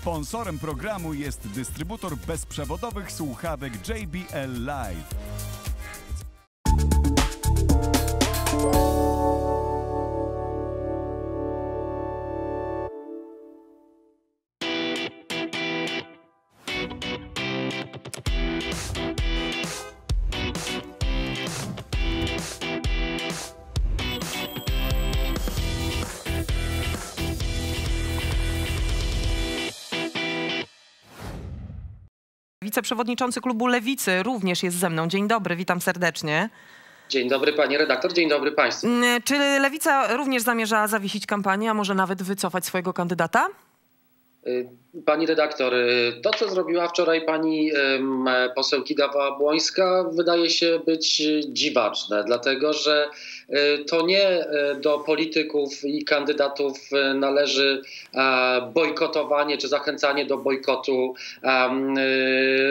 Sponsorem programu jest dystrybutor bezprzewodowych słuchawek JBL Live. Wiceprzewodniczący klubu Lewicy również jest ze mną. Dzień dobry, witam serdecznie. Dzień dobry pani redaktor, dzień dobry państwu. Mm, Czy Lewica również zamierza zawiesić kampanię, a może nawet wycofać swojego kandydata? Y, Pani redaktor, y, to co zrobiła wczoraj pani poseł Kidawa-Błońska wydaje się być dziwaczne, dlatego że y, to nie y, do polityków i kandydatów należy e, bojkotowanie czy zachęcanie do bojkotu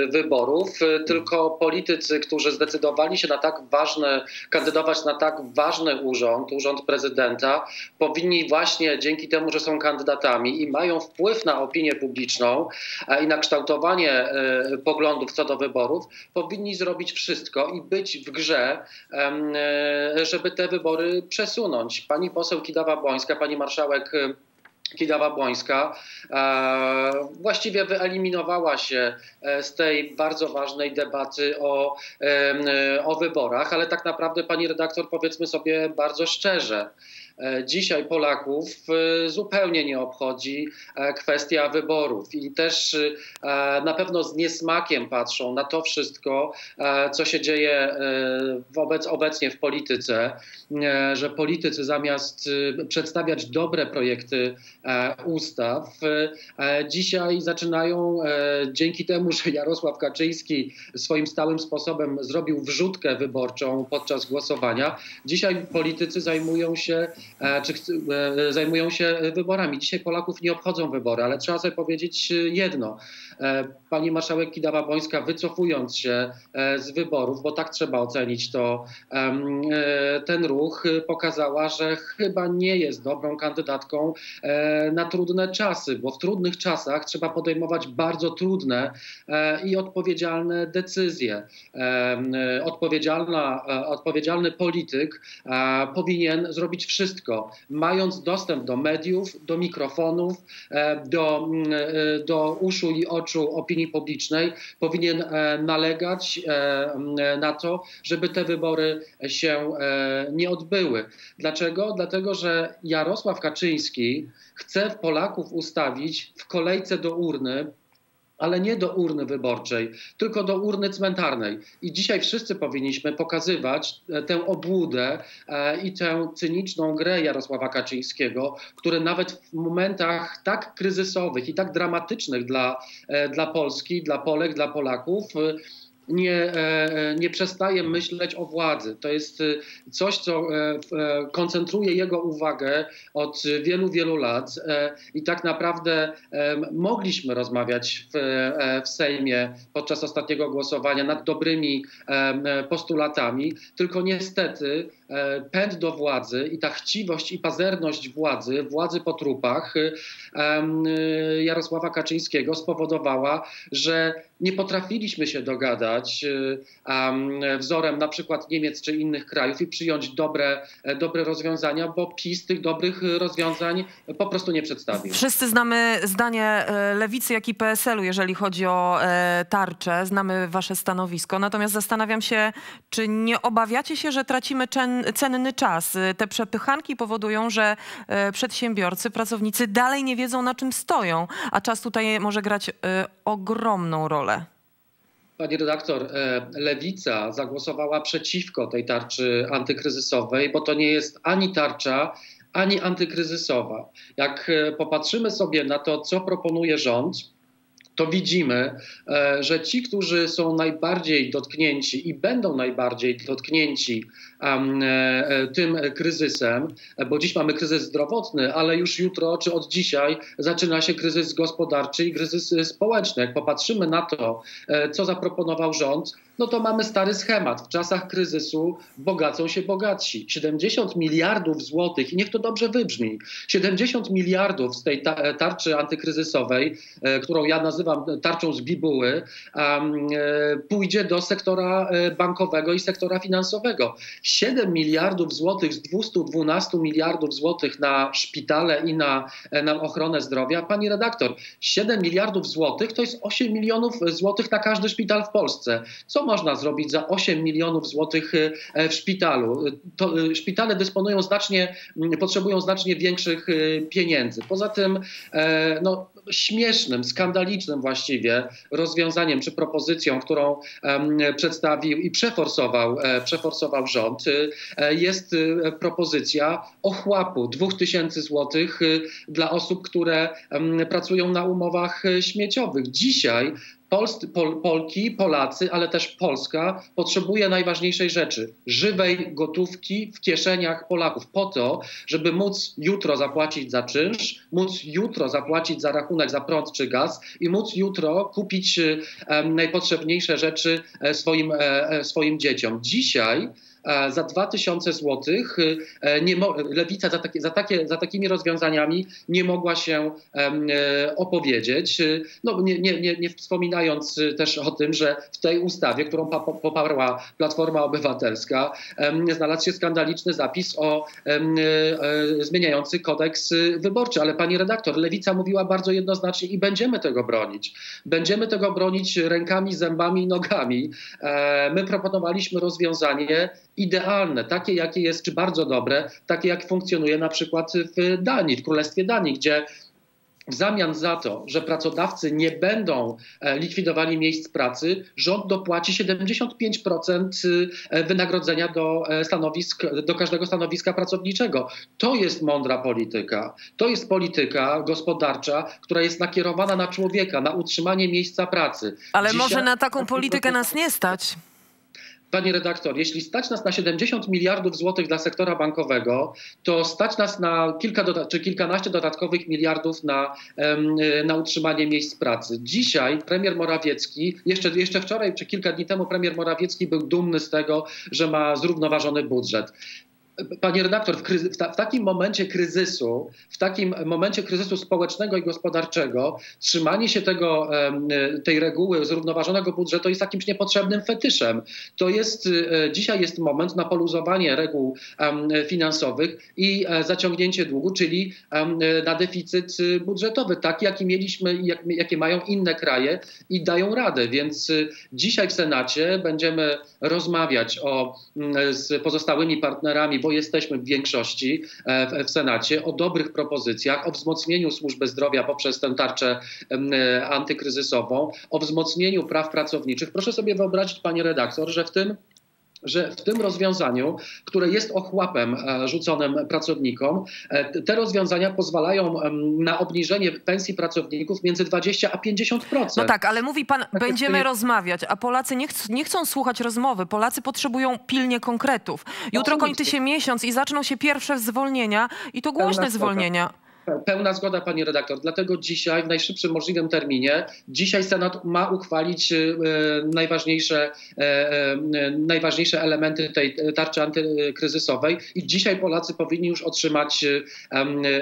wyborów, tylko politycy, którzy zdecydowali się na tak ważne, kandydować na tak ważny urząd, urząd prezydenta, powinni właśnie dzięki temu, że są kandydatami i mają wpływ na opinię publiczną, e, i na kształtowanie e, poglądów co do wyborów, powinni zrobić wszystko i być w grze, e, żeby te wybory przesunąć. Pani poseł Kidawa-Błońska, pani marszałek e, Kidawa-Błońska właściwie wyeliminowała się z tej bardzo ważnej debaty o, o wyborach, ale tak naprawdę pani redaktor powiedzmy sobie bardzo szczerze, dzisiaj Polaków e, zupełnie nie obchodzi e, kwestia wyborów. I też e, na pewno z niesmakiem patrzą na to wszystko, e, co się dzieje e, wobec, obecnie w polityce, e, że politycy zamiast e, przedstawiać dobre projekty e, ustaw, e, dzisiaj zaczynają e, dzięki temu, że Jarosław Kaczyński swoim stałym sposobem zrobił wrzutkę wyborczą podczas głosowania, dzisiaj politycy zajmują się, e, czy chc- e, zajmują się wyborami. Dzisiaj Polaków nie obchodzą wybory, ale trzeba sobie powiedzieć jedno. E, Pani marszałek Kidawa-Błońska wycofując się e, z wyborów, bo tak trzeba ocenić to, e, ten ruch pokazała, że chyba nie jest dobrą kandydatką na trudne czasy, bo w trudnych czasach trzeba podejmować bardzo trudne i odpowiedzialne decyzje. Odpowiedzialna, odpowiedzialny polityk powinien zrobić wszystko, mając dostęp do mediów, do mikrofonów, do, mm, do uszu i oczu opinii publicznej, powinien e, nalegać e, na to, żeby te wybory się e, nie odbyły. Dlaczego? Dlatego, że Jarosław Kaczyński chce Polaków ustawić w kolejce do urny ale nie do urny wyborczej, tylko do urny cmentarnej. I dzisiaj wszyscy powinniśmy pokazywać e, tę obłudę e, i tę cyniczną grę Jarosława Kaczyńskiego, który nawet w momentach tak kryzysowych i tak dramatycznych dla, e, dla Polski, dla Polek, dla Polaków, nie, e, nie przestaje myśleć o władzy. To jest e, coś, co e, e, koncentruje jego uwagę od wielu, wielu lat e, i tak naprawdę mogliśmy rozmawiać w, e, w Sejmie podczas ostatniego głosowania nad dobrymi e, postulatami, tylko niestety e, pęd do władzy i ta chciwość i pazerność władzy, władzy po trupach em, e, Jarosława Kaczyńskiego spowodowała, że nie potrafiliśmy się dogadać e, em, wzorem na przykład Niemiec czy innych krajów i przyjąć dobre, e, dobre rozwiązania, bo PiS tych dobrych rozwiązań po prostu nie przedstawił. Wszyscy znamy zdanie e, Lewicy, jak i PSL-u, jeżeli chodzi o e, tarczę. Znamy wasze stanowisko. Natomiast zastanawiam się, czy nie obawiacie się, że tracimy cen, cenny czas? E, Te przepychanki powodują, że e, przedsiębiorcy, pracownicy dalej nie wiedzą, na czym stoją, a czas tutaj może grać e, ogromną rolę. Pani redaktor, e, Lewica zagłosowała przeciwko tej tarczy antykryzysowej, bo to nie jest ani tarcza, ani antykryzysowa. Jak popatrzymy sobie na to, co proponuje rząd, to widzimy, e, że ci, którzy są najbardziej dotknięci i będą najbardziej dotknięci em, e, tym kryzysem, e, bo dziś mamy kryzys zdrowotny, ale już jutro czy od dzisiaj zaczyna się kryzys gospodarczy i kryzys e, społeczny. Jak popatrzymy na to, e, co zaproponował rząd, no to mamy stary schemat. W czasach kryzysu bogacą się bogatsi. 70 miliardów złotych, i niech to dobrze wybrzmi, 70 miliardów z tej tarczy antykryzysowej, e, którą ja nazywam tarczą z bibuły, e, pójdzie do sektora e, bankowego i sektora finansowego. 7 miliardów złotych z 212 miliardów złotych na szpitale i na, na ochronę zdrowia. Pani redaktor, 7 miliardów złotych to jest 8 milionów złotych na każdy szpital w Polsce. Co można zrobić za 8 milionów złotych w szpitalu? To, szpitale dysponują znacznie, potrzebują znacznie większych pieniędzy. Poza tym, no, śmiesznym, skandalicznym właściwie rozwiązaniem czy propozycją, którą przedstawił i przeforsował, e, przeforsował rząd, e, jest e, propozycja ochłapu 2000 złotych dla osób, które pracują na umowach śmieciowych. Dzisiaj Polscy, Pol, Polki, Polacy, ale też Polska potrzebuje najważniejszej rzeczy żywej gotówki w kieszeniach Polaków, po to, żeby móc jutro zapłacić za czynsz, móc jutro zapłacić za rachunek za prąd czy gaz i móc jutro kupić najpotrzebniejsze rzeczy e, swoim, e, swoim dzieciom. Dzisiaj E, za 2000 zł e, nie lewica za, takie, za, takie, za takimi rozwiązaniami nie mogła się e, opowiedzieć. No, nie, nie, nie, wspominając też o tym, że w tej ustawie, którą poparła Platforma Obywatelska, znalazł się skandaliczny zapis o zmieniający kodeks wyborczy. Ale pani redaktor, lewica mówiła bardzo jednoznacznie i będziemy tego bronić. Będziemy tego bronić rękami, zębami i nogami. My proponowaliśmy rozwiązanie idealne, takie jakie jest, czy bardzo dobre, takie jak funkcjonuje na przykład w Danii, w Królestwie Danii, gdzie w zamian za to, że pracodawcy nie będą e, likwidowali miejsc pracy, rząd dopłaci 75% e, wynagrodzenia do e, stanowisk, do każdego stanowiska pracowniczego. To jest mądra polityka. To jest polityka gospodarcza, która jest nakierowana na człowieka, na utrzymanie miejsca pracy. Ale Dzisiaj... może na taką politykę nas nie stać. Pani redaktor, jeśli stać nas na 70 miliardów złotych dla sektora bankowego, to stać nas na kilka czy kilkanaście dodatkowych miliardów na, na utrzymanie miejsc pracy. Dzisiaj premier Morawiecki, jeszcze, jeszcze wczoraj czy kilka dni temu premier Morawiecki był dumny z tego, że ma zrównoważony budżet. Panie redaktor, w, kryzy, w, ta, w, takim momencie kryzysu, w takim momencie kryzysu społecznego i gospodarczego, trzymanie się tego, tej reguły zrównoważonego budżetu jest jakimś niepotrzebnym fetyszem. To jest, e, dzisiaj jest moment na poluzowanie reguł finansowych i e, zaciągnięcie długu, czyli na deficyt budżetowy, taki jaki mieliśmy jak, jakie mają inne kraje i dają radę. Więc e, dzisiaj w Senacie będziemy rozmawiać o, z pozostałymi partnerami, bo jesteśmy w większości e, w Senacie, o dobrych propozycjach, o wzmocnieniu służby zdrowia poprzez tę tarczę e, antykryzysową, o wzmocnieniu praw pracowniczych. Proszę sobie wyobrazić, panie redaktor, że w tym że w tym rozwiązaniu, które jest ochłapem e, rzuconym pracownikom, te rozwiązania pozwalają na obniżenie pensji pracowników między 20 a 50%. No tak, ale mówi pan, tak będziemy rozmawiać, a Polacy nie, ch nie, chcą słuchać rozmowy. Polacy potrzebują pilnie konkretów. Jutro kończy się miesiąc i zaczną się pierwsze zwolnienia i to głośne zwolnienia. Pełna zgoda, pani redaktor. Dlatego dzisiaj, w najszybszym możliwym terminie, dzisiaj Senat ma uchwalić e, najważniejsze, e, e, najważniejsze elementy tej tarczy antykryzysowej i dzisiaj Polacy powinni już otrzymać,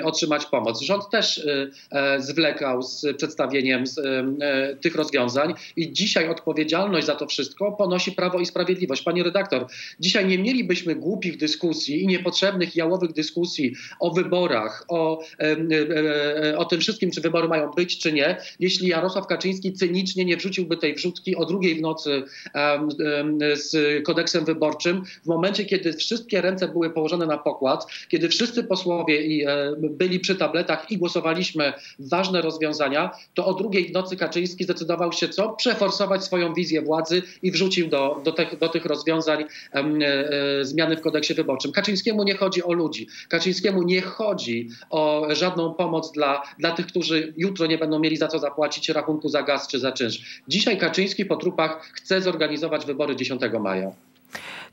otrzymać pomoc. Rząd też zwlekał z przedstawieniem tych rozwiązań i dzisiaj odpowiedzialność za to wszystko ponosi Prawo i Sprawiedliwość. Pani redaktor, dzisiaj nie mielibyśmy głupich dyskusji i niepotrzebnych jałowych dyskusji o wyborach, o E, e, o tym wszystkim, czy wybory mają być, czy nie, jeśli Jarosław Kaczyński cynicznie nie wrzuciłby tej wrzutki o drugiej w nocy z kodeksem wyborczym, w momencie, kiedy wszystkie ręce były położone na pokład, kiedy wszyscy posłowie e, byli przy tabletach i głosowaliśmy ważne rozwiązania, to o drugiej w nocy Kaczyński zdecydował się co? Przeforsować swoją wizję władzy i wrzucił do, do, tych, do tych rozwiązań zmiany w kodeksie wyborczym. Kaczyńskiemu nie chodzi o ludzi. Kaczyńskiemu nie chodzi o żadne żadną pomoc dla, dla tych, którzy jutro nie będą mieli za co zapłacić rachunku za gaz czy za czynsz. Dzisiaj Kaczyński po trupach chce zorganizować wybory 10 maja.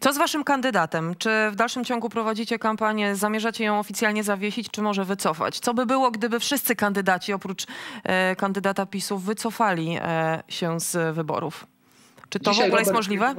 Co z waszym kandydatem? Czy w dalszym ciągu prowadzicie kampanię, zamierzacie ją oficjalnie zawiesić, czy może wycofać? Co by było, gdyby wszyscy kandydaci, oprócz e, kandydata PiSu, wycofali e, się z wyborów? Czy to Dzisiaj w ogóle jest możliwe?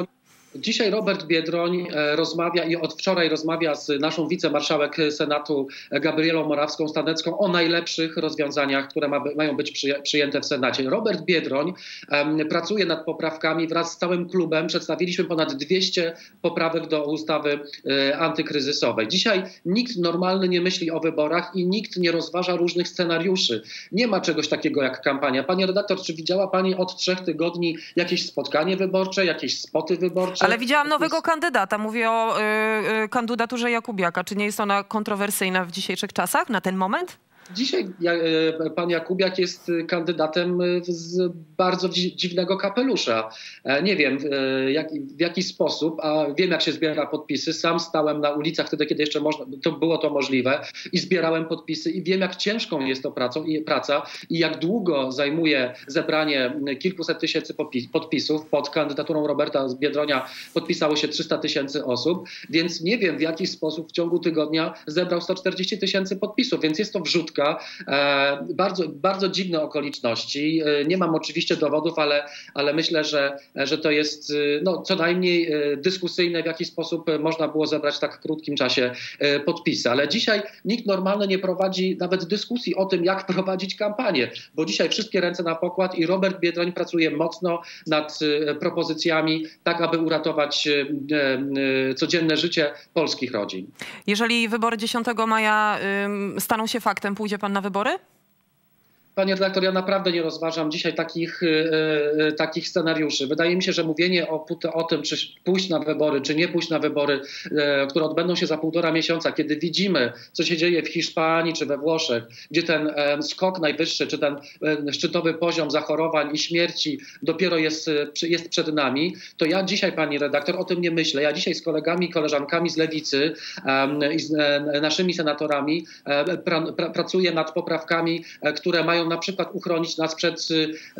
Dzisiaj Robert Biedroń e, rozmawia i od wczoraj rozmawia z naszą wicemarszałek Senatu Gabrielą Morawską-Stanecką o najlepszych rozwiązaniach, które ma, mają być przyjęte w Senacie. Robert Biedroń um, pracuje nad poprawkami wraz z całym klubem. Przedstawiliśmy ponad 200 poprawek do ustawy e, antykryzysowej. Dzisiaj nikt normalny nie myśli o wyborach i nikt nie rozważa różnych scenariuszy. Nie ma czegoś takiego jak kampania. Pani redaktor, czy widziała Pani od trzech tygodni jakieś spotkanie wyborcze, jakieś spoty wyborcze? Ale widziałam nowego kandydata. Mówię o y, y, kandydaturze Jakubiaka. Czy nie jest ona kontrowersyjna w dzisiejszych czasach na ten moment? Dzisiaj e, pan Jakubiak jest kandydatem z bardzo dziwnego kapelusza. E, nie wiem jak, w jaki sposób, a wiem jak się zbiera podpisy. Sam stałem na ulicach wtedy, kiedy jeszcze można, to było to możliwe i zbierałem podpisy i wiem jak ciężką jest to pracą, i, praca i jak długo zajmuje zebranie kilkuset tysięcy podpisów. Pod kandydaturą Roberta Biedronia podpisało się 300 tysięcy osób, więc nie wiem w jaki sposób w ciągu tygodnia zebrał 140 tysięcy podpisów, więc jest to wrzut E, bardzo, bardzo dziwne okoliczności. E, nie mam oczywiście dowodów, ale, ale myślę, że, że to jest e, no, co najmniej dyskusyjne, w jaki sposób można było zebrać w tak krótkim czasie podpisy. Ale dzisiaj nikt normalny nie prowadzi nawet dyskusji o tym, jak prowadzić kampanię, bo dzisiaj wszystkie ręce na pokład i Robert Biedroń pracuje mocno nad propozycjami, tak aby uratować codzienne życie polskich rodzin. Jeżeli wybory 10 maja staną się faktem, pójdzie pan na wybory? Panie redaktor, ja naprawdę nie rozważam dzisiaj takich, e, takich scenariuszy. Wydaje mi się, że mówienie o, o tym, czy pójść na wybory, czy nie pójść na wybory, e, które odbędą się za półtora miesiąca, kiedy widzimy, co się dzieje w Hiszpanii czy we Włoszech, gdzie ten e, skok najwyższy, czy ten e, szczytowy poziom zachorowań i śmierci dopiero jest, e, jest przed nami, to ja dzisiaj, pani redaktor, o tym nie myślę. Ja dzisiaj z kolegami i koleżankami z lewicy i z e, naszymi senatorami pra, pra, pracuję nad poprawkami, które mają na przykład uchronić nas przed,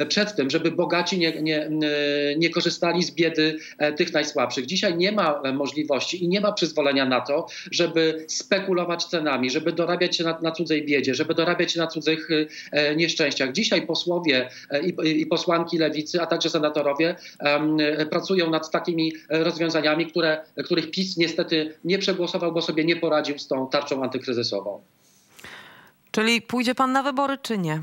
y, przed tym, żeby bogaci nie, nie, y, nie korzystali z biedy e, tych najsłabszych. Dzisiaj nie ma e, możliwości i nie ma przyzwolenia na to, żeby spekulować cenami, żeby dorabiać się na, na cudzej biedzie, żeby dorabiać się na cudzych e, nieszczęściach. Dzisiaj posłowie i, i posłanki lewicy, a także senatorowie pracują nad takimi rozwiązaniami, które, których PiS niestety nie przegłosował, bo sobie nie poradził z tą tarczą antykryzysową. Czyli pójdzie pan na wybory, czy nie?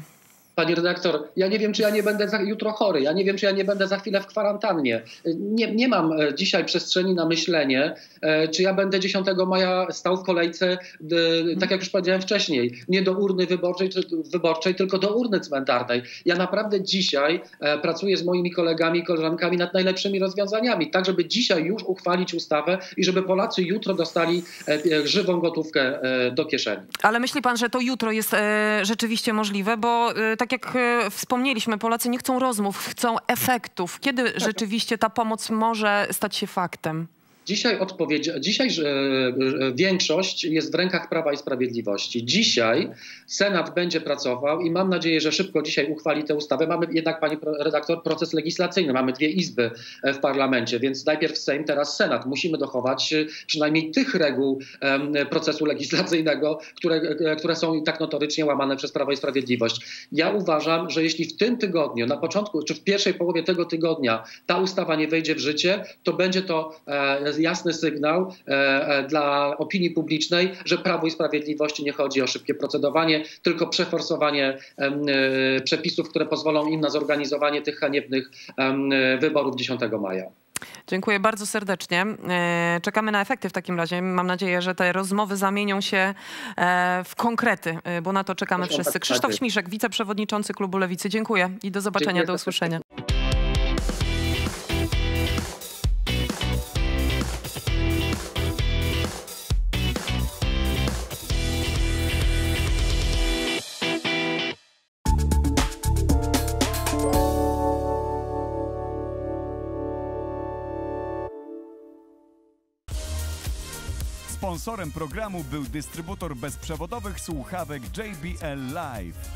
Pani redaktor, ja nie wiem, czy ja nie będę za, jutro chory, ja nie wiem, czy ja nie będę za chwilę w kwarantannie. Nie, nie mam e, dzisiaj przestrzeni na myślenie, e, czy ja będę 10 maja stał w kolejce, e, tak jak już powiedziałem wcześniej, nie do urny wyborczej, wyborczej, tylko do urny cmentarnej. Ja naprawdę dzisiaj pracuję z moimi kolegami i koleżankami nad najlepszymi rozwiązaniami, tak żeby dzisiaj już uchwalić ustawę i żeby Polacy jutro dostali żywą gotówkę do kieszeni. Ale myśli pan, że to jutro jest rzeczywiście możliwe, bo tak jak e, wspomnieliśmy, Polacy nie chcą rozmów, chcą efektów. Kiedy tak. rzeczywiście ta pomoc może stać się faktem? Dzisiaj odpowiedź, dzisiaj e, większość jest w rękach Prawa i Sprawiedliwości. Dzisiaj Senat będzie pracował i mam nadzieję, że szybko dzisiaj uchwali tę ustawę. Mamy jednak, pani redaktor, proces legislacyjny. Mamy dwie izby e, w parlamencie, więc najpierw Sejm, teraz Senat. Musimy dochować e, przynajmniej tych reguł procesu legislacyjnego, które, które są tak notorycznie łamane przez Prawo i Sprawiedliwość. Ja uważam, że jeśli w tym tygodniu, na początku, czy w pierwszej połowie tego tygodnia ta ustawa nie wejdzie w życie, to będzie to jasny sygnał e, e, dla opinii publicznej, że Prawo i Sprawiedliwości nie chodzi o szybkie procedowanie, tylko przeforsowanie e, przepisów, które pozwolą im na zorganizowanie tych haniebnych wyborów 10 maja. Dziękuję bardzo serdecznie. Czekamy na efekty w takim razie. Mam nadzieję, że te rozmowy zamienią się w konkrety, bo na to czekamy wszyscy. Krzysztof Śmiszek, wiceprzewodniczący klubu Lewicy. Dziękuję i do zobaczenia, Dziękuję do usłyszenia. Sponsorem programu był dystrybutor bezprzewodowych słuchawek JBL Live.